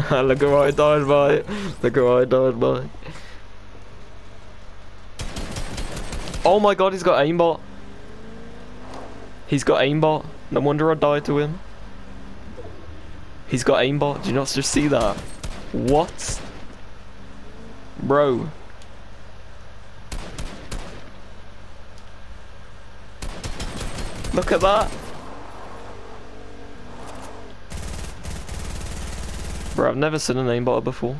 Look at what I died by. Look at what I died by. Oh my god, he's got aimbot. He's got aimbot. No wonder I died to him. He's got aimbot. Do you not just see that? What? Bro. Look at that. Bro, I've never seen an aimbotter before.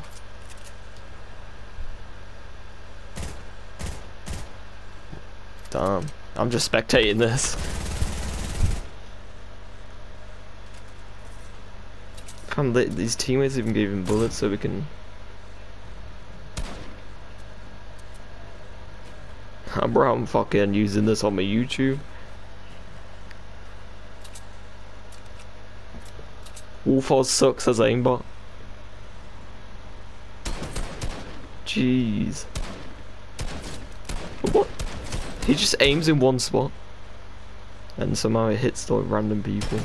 Damn. I'm just spectating this. Come, these teammates even gave him bullets so we can... Bro, I'm fucking using this on my YouTube. Wolfoz sucks as aimbot. Jeez. What? He just aims in one spot. And somehow it hits like random people.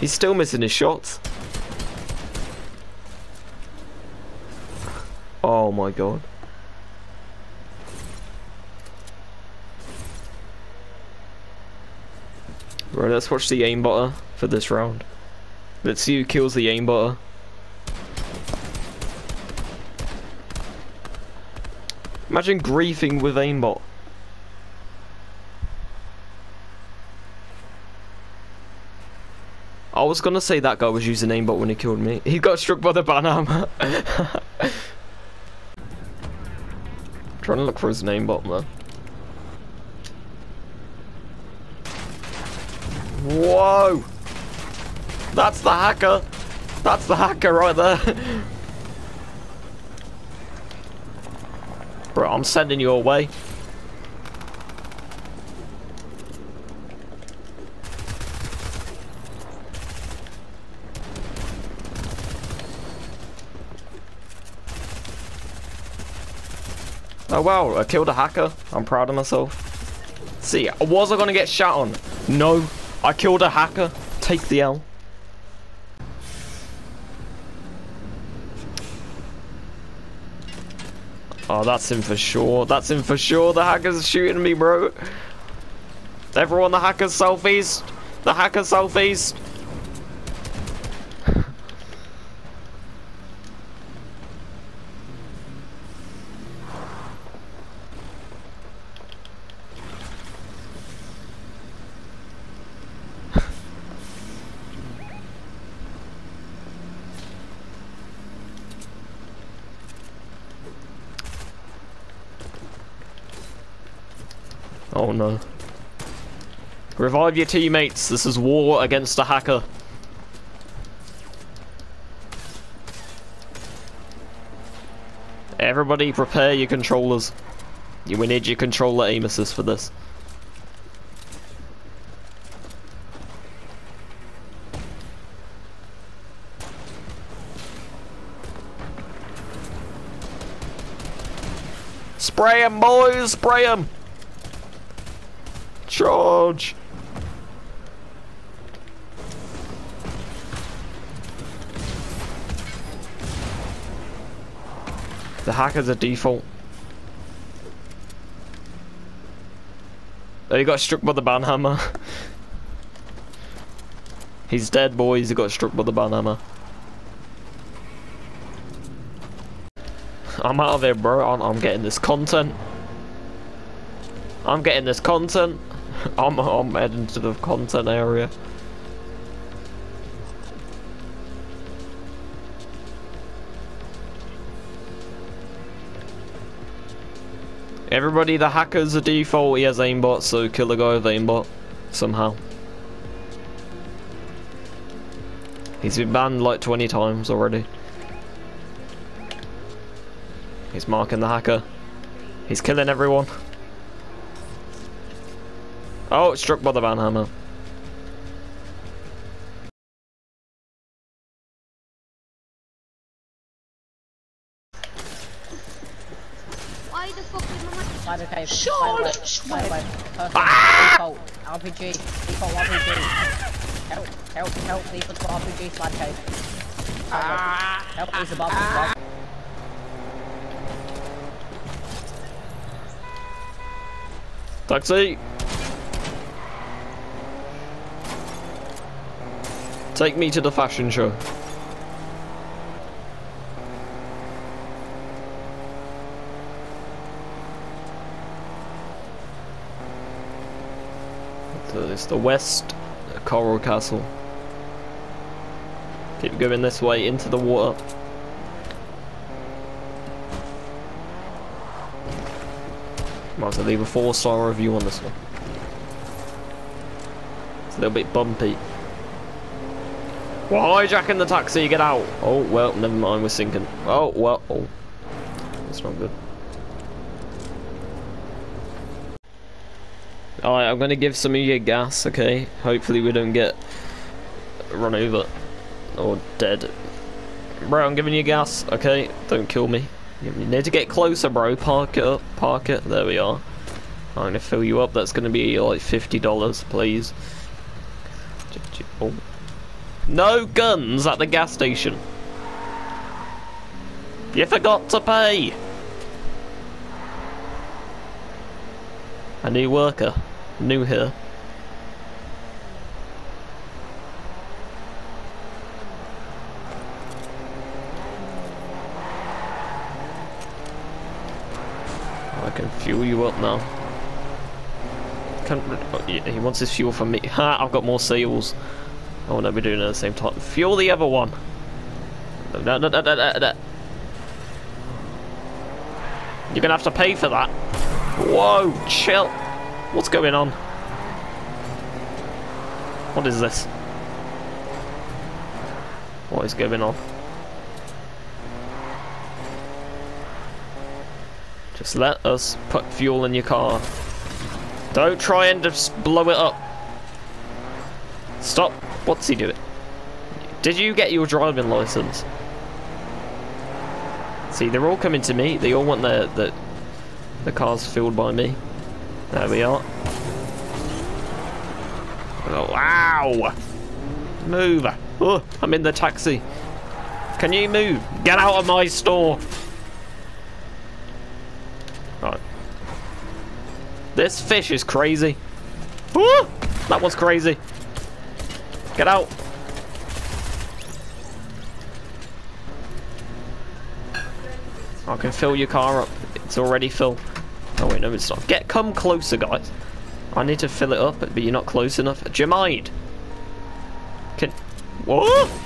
He's still missing his shots. Oh my god. Right, let's watch the aimbotter for this round. Let's see who kills the aimbotter. Imagine griefing with aimbot. I was gonna say that guy was using aimbot when he killed me. He got struck by the banana. Trying to look for his name bot man. Whoa! That's the hacker! That's the hacker right there! Bro, I'm sending you away. Oh wow, I killed a hacker. I'm proud of myself. See, was I gonna get shot on? No. I killed a hacker. Take the L. Oh, that's him for sure. That's him for sure. The hacker's shooting me, bro. Everyone, the hacker's southeast. The hacker's southeast. Oh no. Revive your teammates. This is war against a hacker. Everybody prepare your controllers. You will need your controller aim assist for this. Spray him, boys! Spray him! Charge! The hacker's a default. Oh, he got struck by the banhammer. He's dead, boys. He got struck by the banhammer. I'm out of here, bro. I'm, I'm getting this content. I'm getting this content. I'm, I'm heading to the content area. Everybody, the hacker's a default, he has aimbot, so kill the guy with aimbot. Somehow. He's been banned like 20 times already. He's marking the hacker. He's killing everyone. Oh, struck by the banhammer. Why the fuck did my wave. Charlotte Fire wave. Fire wave. Perfect. Ah! Default. RPG. Default RPG. Help, help, help. Please look for RPG slide cave. Ah. Help, please above. above. Taxi! Take me to the fashion show. It's the west Coral Castle. Keep going this way into the water. Might as well leave a four star review on this one. It's a little bit bumpy. Hijacking the taxi? Get out! Oh, well, never mind, we're sinking. Oh, well, oh. That's not good. Alright, I'm gonna give some of you gas, okay? Hopefully we don't get run over or dead. Bro, I'm giving you gas, okay? Don't kill me. You need to get closer, bro. Park it up. Park it. There we are. I'm gonna fill you up. That's gonna be like fifty dollars, please. Oh. No guns at the gas station. You forgot to pay. A new worker. New here. I can fuel you up now. Can, oh, yeah, he wants his fuel from me. Ha! I've got more seals. Oh no, we're doing it at the same time. Fuel the other one. No, no, no, no, no, no. You're gonna have to pay for that. Whoa, chill. What's going on? What is this? What is going on? Just let us put fuel in your car. Don't try and just blow it up. Stop. What's he doing? Did you get your driving license? See, they're all coming to me. They all want their the the cars filled by me. There we are. Oh, wow! Move! Oh, I'm in the taxi. Can you move? Get out of my store! Right. This fish is crazy. That was crazy. Get out. I can fill your car up. It's already full. Oh wait, no it's not. Get, come closer guys. I need to fill it up, but you're not close enough. Jamide! Can, what? I'm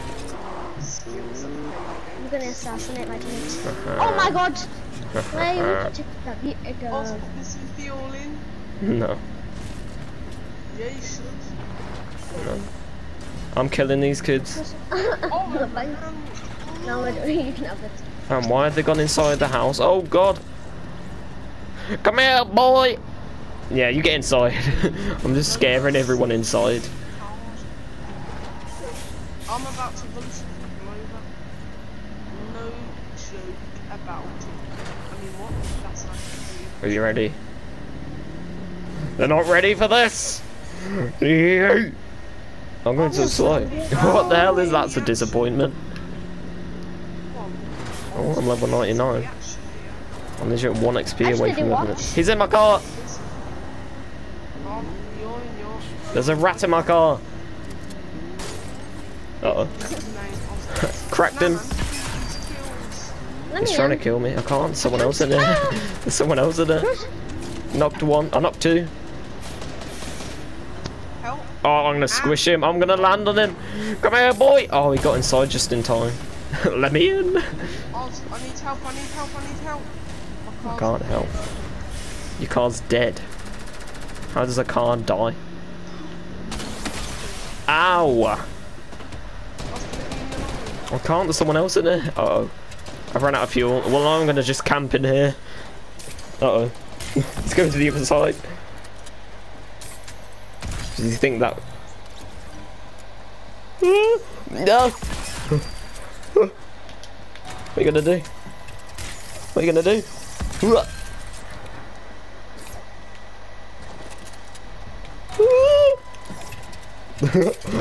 gonna assassinate my teammates. oh my god! Why you look at that Oh, ago? this is the all in. No. Yeah, you should. I'm killing these kids. No, thanks. man. No, I don't, you can have it. And why have they gone inside the house? Oh god! Come here, boy! Yeah, you get inside. I'm just scaring everyone inside. I'm about to run some people over. No joke about it. I mean, what? That's not Are you ready? They're not ready for this! I'm going so slow. what the hell is that? That's a disappointment. Oh, I'm level 99. I'm literally at 1 XP away from leveling. He's in my car! You're in your There's a rat in my car! Uh-oh. Cracked him. He's trying to kill me. I can't. Someone else in there. There's someone else in there. Knocked one. I knocked two. Oh, I'm gonna squish him. I'm gonna land on him. Come here, boy. Oh, he got inside just in time. Let me in. Oh, I need help, I need help, I need help. I can't help. Your car's dead. How does a car die? Ow! I was gonna be in the lobby. I can't. There's someone else in there. Uh oh. I've run out of fuel. Well, I'm gonna just camp in here. Uh oh. Let's go to the other side. Does you think that? Hmm? no. what are you gonna do? What are you gonna do?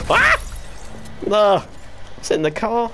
ah! No! It's in the car.